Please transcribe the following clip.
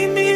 in me.